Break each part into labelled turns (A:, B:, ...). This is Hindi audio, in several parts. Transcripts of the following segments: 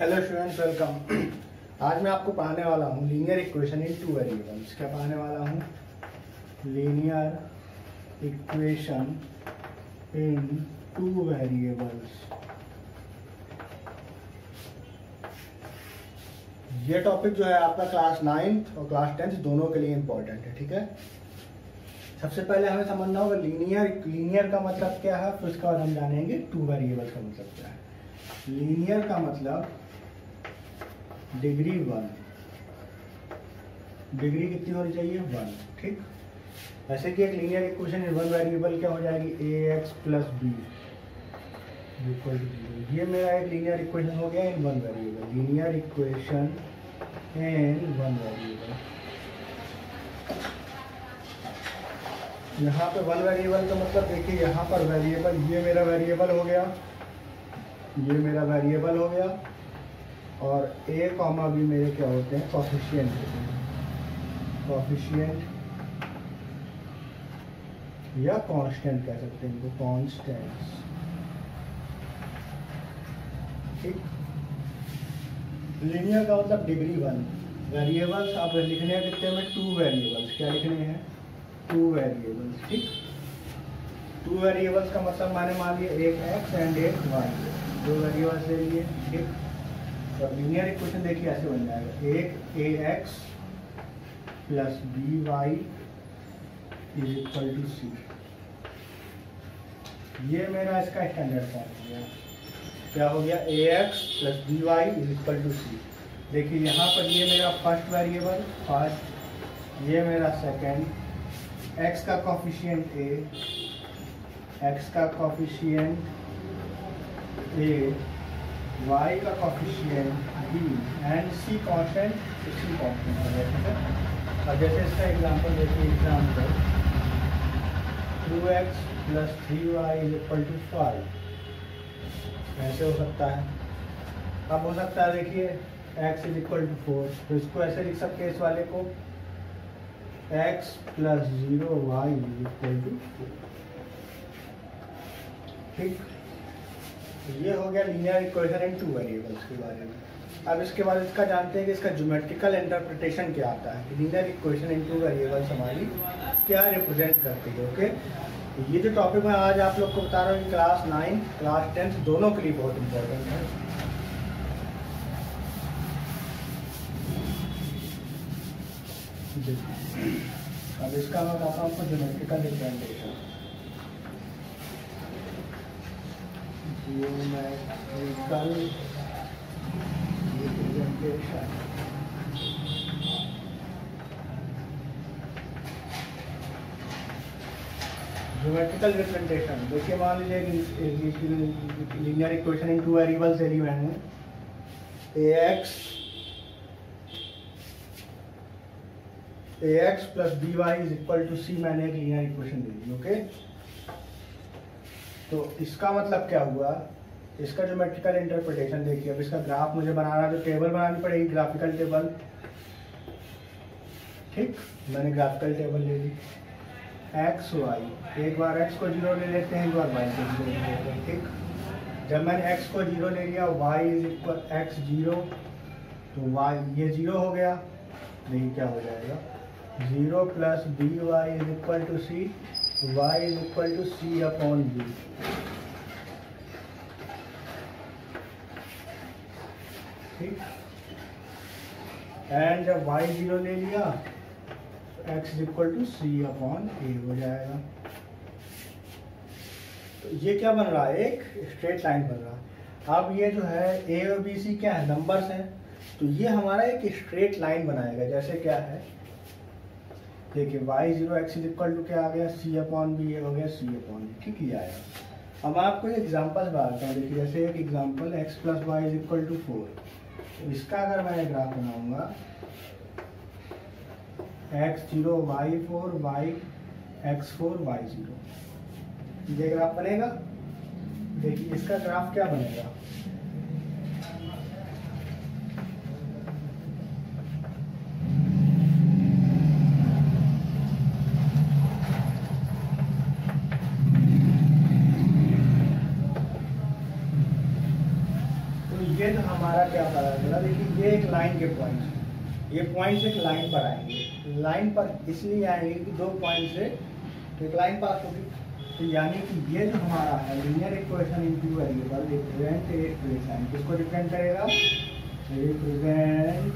A: हेलो स्टूडेंट्स वेलकम आज मैं आपको पढ़ाने वाला हूँ linear equation in two variables क्या पढ़ाने वाला हूँ? Linear equation in two variables ये टॉपिक जो है आपका क्लास नाइन्थ और क्लास टेंथ दोनों के लिए इम्पोर्टेंट है, ठीक है? सबसे पहले हमें समझना होगा लीनियर लीनियर का मतलब क्या है? फिर उसके बाद हम जानेंगे टू वेरिएबल्स का मतलब क्या है। लीनियर का मतलब डिग्री वन। डिग्री कितनी होनी चाहिए? वन, ठीक? ऐसे कि एक लीनियर इक्वेशन वन वेरिएबल क्या हो जाएगी? ए एक्स प्लस बी ये मेरा एक लीनियर इक्वेशन हो गया in one variable linear equation in one variable यहाँ पे वन वेरिएबल का मतलब देखिए, यहाँ पर वेरिएबल ये मेरा वेरिएबल हो गया। ये मेरा वेरिएबल हो गया। और ए कॉमा भी मेरे क्या होते हैं? कॉफिशियंट कॉफिशियंट या कांस्टेंट कह सकते हैं इनको कांस्टेंट्स ठीक? लीनियर का मतलब डिग्री वन वेरिएबल्स आप लिखने हैं कितने में? टू वेरिएबल्स क्या लिखने हैं? टू वेरिएबल्स ठीक? टू वेरिएबल्स का मतलब मैंने मान लिया एक एक्स एंड एक वाई दो वेरिएबल्स ले लिए। ठीक? तो लीनियर इक्वेशन देखिए, ऐसे बन जाएगा। एक a x plus b y is equal to c ये मेरा इसका स्टैंडर्ड फॉर्म हो गया। क्या हो गया? A x plus b y is equal to c देखिए, यहाँ पर ये मेरा फ़र्स्ट वेरिएबल फ़र्स्ट ये मेरा सेकंड एक्स का कॉफिशियंट ए एक्स का कॉफिशियंट ए y का coefficient b and c constant c constant हो है? और जैसे इसका एग्जांपल देखिए example two x plus three y is equal to five ऐसे हो सकता है। अब हो सकता है, देखिए, x is equal to four तो इसको ऐसे लिख सकते हैं इस वाले को। X plus zero y is equal to four ठीक? ये हो गया linear equation in two variables के बारे में। अब इसके बाद इसका जानते हैं कि इसका ज्योमेट्रिकल इंटरप्रिटेशन क्या आता है। Linear equation in two variables हमारी क्या रिप्रेजेंट करती है ओके तो ये जो टॉपिक मैं आज आप लोग को बता रहा हूँ क्लास नाइन क्लास टेंथ दोनों के लिए बहुत इंपॉर्टेंट है। अब इसका मैं बताता हूँ, आपको geometrical representation geometrical representation. Geometrical representation देखिए मान लीजिए linear equation in two variables दे दी मैंने a x a x plus b y is equal to c मैंने एक लीनियर इक्वेशन दे दी ओके तो इसका मतलब क्या हुआ? इसका जो मेट्रिकल इंटरप्रिटेशन देखिए। अब इसका ग्राफ मुझे बनाना तो टेबल बनानी पड़ेगी ग्राफिकल टेबल ठीक? मैंने ग्राफिकल टेबल ले ली। एक्स वाई एक बार एक्स को ज़ीरो ले लेते हैं, एक बार वाई को ज़ीरो ठीक? जब मैंने एक्स को ज़ीरो ले लिया y is equal x zero तो वाई ये ज़ीरो हो गया। नहीं, क्या हो जाएगा? Zero plus b y is equal to c y is equal to c upon b. ठीक? एंड जब y ज़ीरो ले लिया तो x is equal to c upon a हो जाएगा। तो ये क्या बन रहा है? एक स्ट्रेट लाइन बन रहा है। अब ये जो है ए और बी सी क्या है? नंबर्स हैं। तो ये हमारा एक स्ट्रेट लाइन बनाएगा। जैसे क्या है? देखिए y zero x is equal to क्या आ गया? सी अपॉन बी हो गया सी अपॉन बी ठीक ही आएगा अब आपको एक एग्जांपल बताता हूँ। देखिए, जैसे एक example x plus y is equal to four इसका अगर मैं ग्राफ बनाऊँगा x zero y four y x four y zero ये ग्राफ बनेगा? देखिए, इसका ग्राफ क्या बनेगा ये तो हमारा क्या पता चला देखिए ये एक लाइन के पॉइंट ये पॉइंट एक लाइन पर आएँगे. लाइन पर इसलिए आएँगे कि दो पॉइंट से एक लाइन पास होगी तो यानी कि ये जो हमारा है linear equation in two variable represent a straight किसको रिप्रेजेंट करेगा? रिप्रेजेंट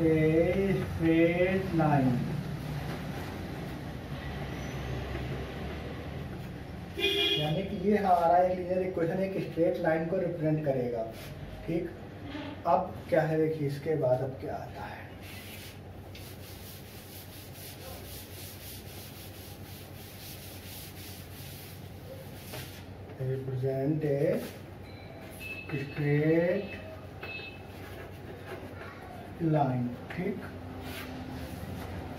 A: ए स्ट्रेट लाइन यानी कि ये हमारा एक लीनियर इक्वेशन एक स्ट्रेट लाइन को रिप्रेजेंट करेगा. ठीक? अब क्या है देखिए, इसके बाद अब क्या आता है? Represent a straight line, ठीक?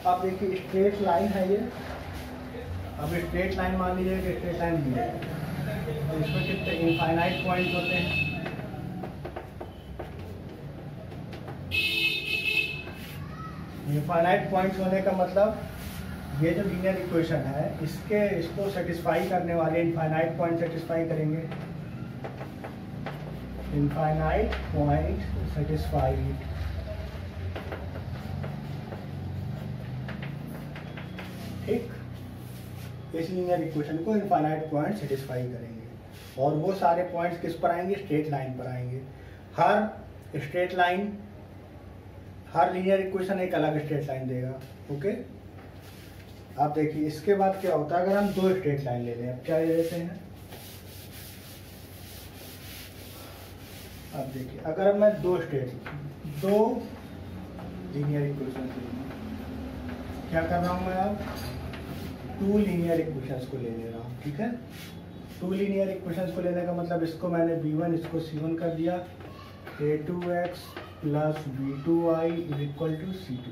A: अब देखिए स्ट्रेट लाइन है ये। अब स्ट्रेट लाइन मान लीजिए कि स्ट्रेट लाइन दी है। तो इसमें कितने इनफाइनाइट पॉइंट्स होते हैं? इनफाइनाइट पॉइंट्स होने का मतलब ये जो लीनियर इक्वेशन है, इसके, इसको सेटिस्फाई करने वाले इनफाइनाइट पॉइंट सेटिस्फाई करेंगे। इनफाइनाइट पॉइंट सेटिस्फाइड ठीक? इस लीनियर इक्वेशन को इनफाइनाइट पॉइंट सेटिस्फाई करेंगे। और वो सारे पॉइंट्स किस पर आएँगे? स्ट्रेट लाइन पर आएँगे। हर स्ट्रेट लाइन हर लीनियर इक्वेशन एक अलग स्ट्रेट लाइन देगा ओके आप देखिए, इसके बाद क्या होता है, अगर हम दो स्ट्रेट लाइन ले लें, अब क्या ले लेते हैं? अब देखिए, अगर मैं दो स्ट्रेट दो लीनियर इक्वेशन ले क्या कर रहा हूँ मैं आप टू लीनियर इक्वेशंस को ले ले रहा हूँ, ठीक है? टू लीनियर इक्वेशंस को लेने का मतलब इसको मैंने बी वन इसको सी वन कर दिया। A two x plus b two y is equal to c two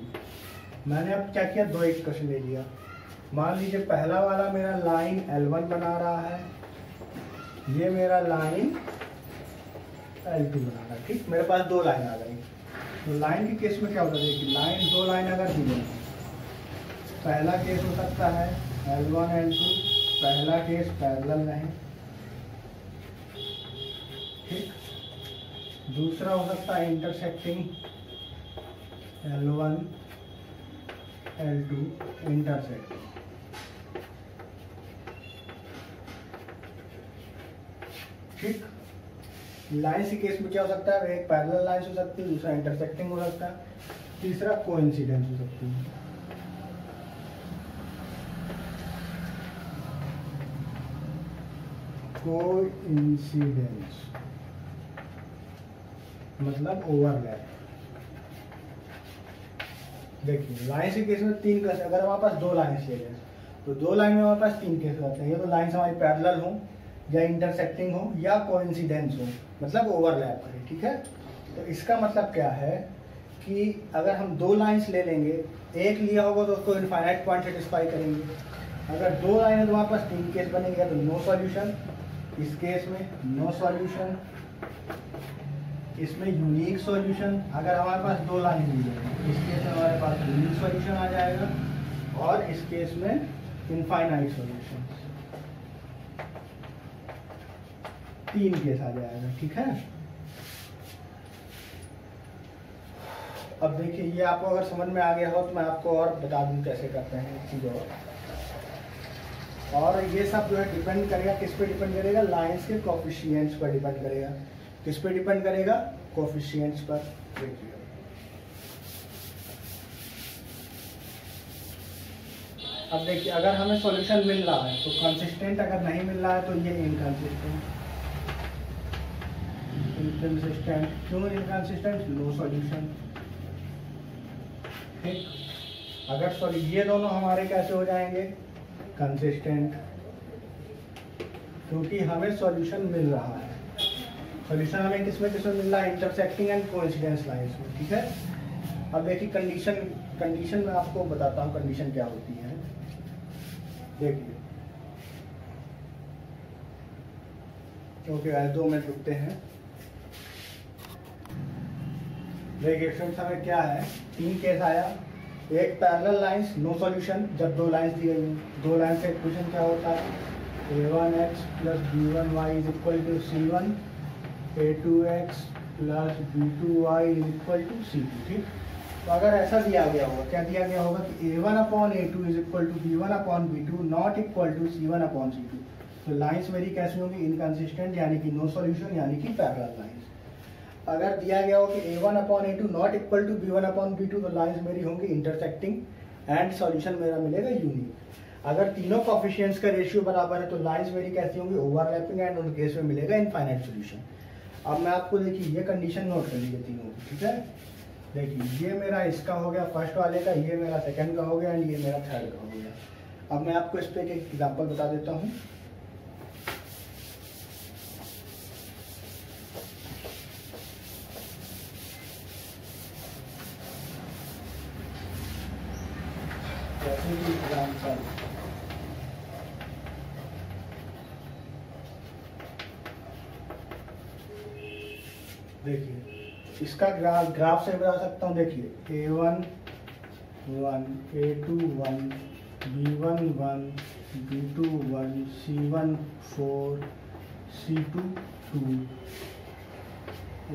A: मैंने अब क्या किया? दो इक्वेशन ले लिया। मान लीजिए पहला वाला मेरा लाइन L1 बना रहा है। ये मेरा लाइन L2 बना रहा है, ठीक? मेरे पास दो लाइन आ गई तो लाइन के केस में क्या होता है? देखिए लाइन दो लाइन अगर दी गई पहला केस हो सकता है L1 L2 पहला केस पैरेलल नहीं। ठीक? दूसरा हो सकता है इंटरसेक्टिंग L1 L2 इंटरसेक्टिंग ठीक? लाइन के केस में क्या हो सकता है? एक पैरेलल लाइन हो सकती है, दूसरा इंटरसेक्टिंग हो सकता है, तीसरा कोइंसिडेंस हो सकती है। को कोइंसिडेंस मतलब ओवरलैप देखिए लाइन से केस में तीन केस अगर हमारे पास दो लाइन ले लें तो दो लाइन में हमारे पास तीन केस होते हैं। ये तो लाइन हमारी पैरेलल हो, या इंटरसेक्टिंग हो, या कोइंसिडेंस हो मतलब ओवरलैप करे, ठीक है? तो इसका मतलब क्या है कि अगर हम दो लाइंस ले लेंगे, एक लिया होगा तो उसको इनफाइनाइट पॉइंट सेटिस्फाई करेंगे। अगर दो लाइन है तो हमारे पास तीन केस बनेंगे तो नो सॉल्यूशन इस केस में नो सॉल्यूशन इसमें यूनिक सॉल्यूशन अगर हमारे पास दो लाइन दी है इस केस में हमारे पास यूनिक सॉल्यूशन आ जाएगा और इस केस में इनफाइनाइट सॉल्यूशन तीन केस आ जाएगा, ठीक है? अब देखिए, ये आपको अगर समझ में आ गया हो तो मैं आपको और बता दूँ कैसे करते हैं चीज़ और और ये सब जो है डिपेंड करेगा, किस पे डिपेंड करेगा? लाइंस के कोफिशियंट्स पर डिपेंड करेगा। किस पे डिपेंड करेगा? कोफिशियंट्स पर देखिए। अब देखिए, अगर हमें सॉल्यूशन मिल रहा है तो कंसिस्टेंट अगर नहीं मिल रहा है तो ये इनकंसिस्टेंट इनकंसिस्टेंट क्यों इनकंसिस्टेंट नो सॉल्यूशन ठीक? अगर सॉरी ये दोनों हमारे कैसे हो जाएँगे? कंसिस्टेंट क्योंकि हमें सॉल्यूशन मिल रहा है। सॉल्यूशन हमें किसमें किसमें मिल रहा है? इंटरसेक्टिंग एंड कोइंसिडेंस लाइंस में ठीक है? अब देखिए कंडीशन कंडीशन में आपको बताता हूँ कंडीशन क्या होती है। देखिए। ओके okay, दो मिनट रुकते हैं। देखिए फ्रेंड्स हमें क्या है? तीन केस आया। एक पैरेलल लाइंस नो सॉल्यूशन जब दो लाइंस दी गई दो लाइन से इक्वेशन क्या होता है? A one x plus b one y is equal to c one a two x plus b two y equal to c two ठीक? तो अगर ऐसा दिया गया होगा, क्या दिया गया होगा कि a one upon a two is equal to b one upon b two not equal to c one upon c two तो लाइन्स मेरी कैसी होंगी? इनकन्सिस्टेंट यानी कि नो सॉल्यूशन यानी कि पैरेलल लाइन्स अगर दिया गया हो कि a one upon a two not equal to b one upon b two तो लाइन्स मेरी होंगी इंटरसेक्टिंग एंड सॉल्यूशन मेरा मिलेगा यूनिक अगर तीनों कॉफिशियंट्स का रेशियो बराबर है तो लाइन्स मेरी कैसी होंगी? ओवरलैपिंग एंड उन केस में मिलेगा इनफाइनाइट सॉल्यूशन अब मैं आपको देखिए, ये कंडीशन नोट कर लीजिए तीनों की, ठीक है? देखिए, ये मेरा इसका हो गया फ़र्स्ट वाले का, ये मेरा सेकंड का हो गया एंड ये मेरा थर्ड का हो गया। अब मैं आपको इस पर एक एग्ज़ाम्पल बता देता हूँ जैसे कि एग्ज़ाम्पल देखिए इसका ग्राफ ग्राफ से बता सकता हूँ, देखिए a one one a two one b one one b two one c one four c two two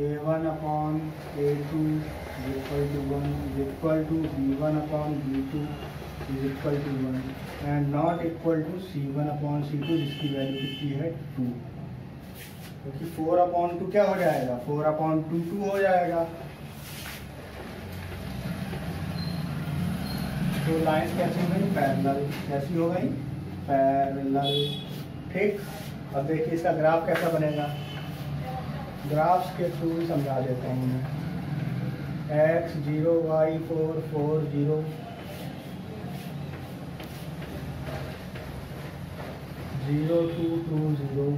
A: a one upon a two equal to one is equal to b one upon b two is equal to one and not equal to c one upon c two जिसकी वैल्यू कितनी है टू क्योंकि फोर अपॉन टू क्या हो जाएगा? फोर अपॉन टू टू हो जाएगा। तो लाइंस कैसी हो गई? पैरल कैसी हो गई? पैरेलल ठीक। अब देखिए इसका ग्राफ कैसा बनेगा? ग्राफ्स के थ्रू ही समझा देता हूँ मैं। X zero y four four zero zero two two zero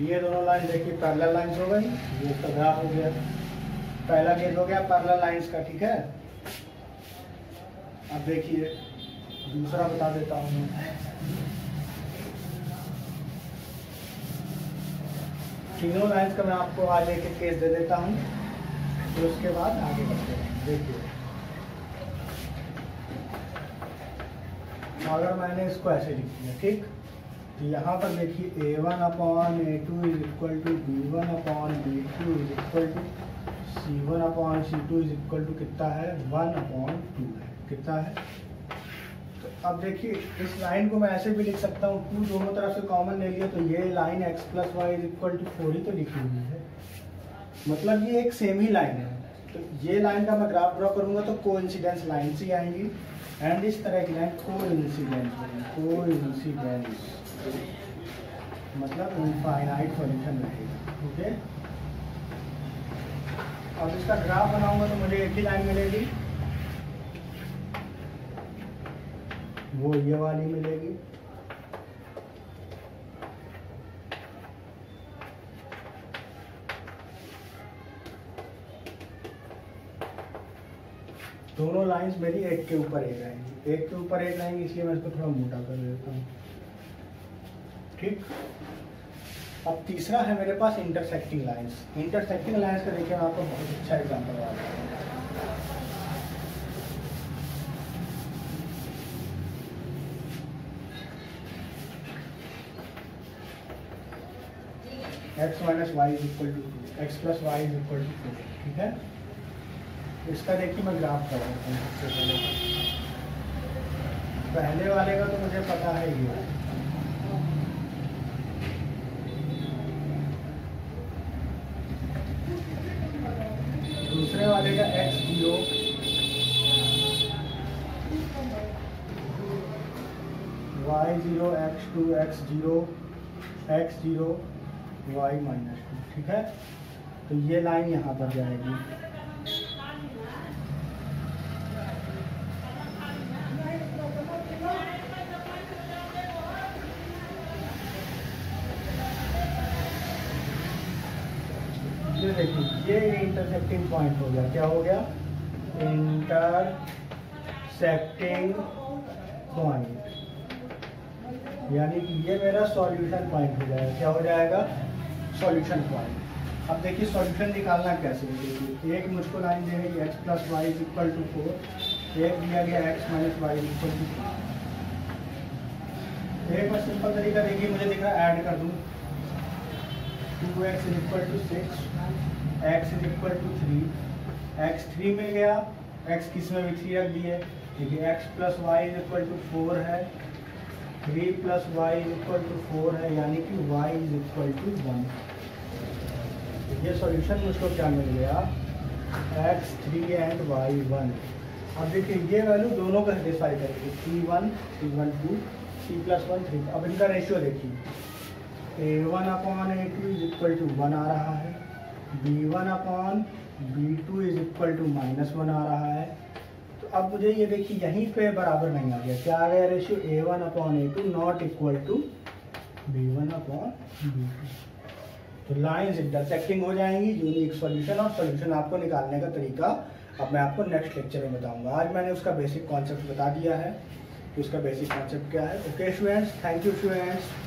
A: ये दोनों लाइन देखिए पैरेलल लाइंस हो गई, ये इसका ग्राफ हो गया। पहला केस हो गया पैरेलल लाइंस का, ठीक है? अब देखिए, दूसरा बता देता हूँ मैं। तीनों लाइंस का मैं आपको आज एक केस दे देता हूँ, फिर उसके बाद आगे बढ़ते हैं। देखिए। अगर मैंने इसको ऐसे लिख दिया, ठीक? तो यहाँ पर देखिए a one upon a two is equal to b one upon b two is equal to c one upon c two is equal to कितना है? वन अपॉन टू है। कितना है? तो अब देखिए, इस लाइन को मैं ऐसे भी लिख सकता हूँ टू दोनों तरफ़ से कॉमन ले लिया तो ये line x plus y is equal to four ही तो लिखी हुई है। मतलब ये एक सेम ही लाइन है। तो ये लाइन का मैं ग्राफ ड्रॉ करूँगा तो को इंसिडेंस लाइन से आएँगी। एंड इस तरह की लाइन को इंसिडेंस को इंसिडेंस मतलब इनफाइनाइट सॉल्यूशन रहेगा ओके अब इसका ग्राफ बनाऊँगा तो मुझे एक ही लाइन मिलेगी। वो ये वाली मिलेगी। दोनों लाइंस मेरी एक के ऊपर एक आएँगी। एक के ऊपर एक आएँगी इसलिए मैं इसको थोड़ा मोटा कर देता हूँ। ठीक? अब तीसरा है मेरे पास इंटरसेक्टिंग लाइंस इंटरसेक्टिंग लाइंस का देखिए, मैं आपको बहुत अच्छा एग्ज़ाम्पल बता x minus y is equal to x plus y is equal to two ठीक है? इसका देखिए मैं ग्राफ कर देता हूँ, सबसे पहले पहले वाले का तो मुझे पता है ये दूसरे वाले का x zero. Y zero x two x zero x zero y minus two ठीक है? तो ये लाइन यहाँ पर जाएगी। देखिए, ये इंटरसेक्टिंग पॉइंट हो गया। क्या हो गया? इंटरसेक्टिंग पॉइंट यानी कि ये मेरा सॉल्यूशन पॉइंट हो जाएगा। क्या हो जाएगा? सॉल्यूशन पॉइंट अब देखिए सॉल्यूशन निकालना कैसे देखिए, एक मुझको लाइन दी गई x plus y is equal to four एक दिया गया x minus y equal to four एक मैं सिंपल तरीका देखिए, मुझे दिख रहा है ऐड कर दूँ। Two x is equal to six, x is equal to three. X three में गया, एक्स किसमें भी थ्री रख दिए? देखिए, x plus y is equal to four है, three plus y is equal to four है, यानी कि y is equal to one. ये सॉल्यूशन मुझको क्या मिल गया? X three and y one. अब देखिए, ये वैल्यू दोनों का सेटिस्फाई करेगी three one three one two three plus one, three. अब इनका रेशियो देखिए। A one upon a two is equal to one आ रहा है। B one upon b two is equal to minus one आ रहा है। तो अब मुझे ये देखिए, यहीं पे बराबर नहीं आ गया। क्या आ गया ratio a one upon a two not equal to b one upon b two तो लाइन्स इंटरसेक्टिंग हो जाएँगी यूनिक सॉल्यूशन और सॉल्यूशन आपको निकालने का तरीका अब मैं आपको नेक्स्ट लेक्चर में बताऊँगा। आज मैंने उसका बेसिक कॉन्सेप्ट बता दिया है कि उसका बेसिक कॉन्सेप्ट क्या है। Okay students thank you students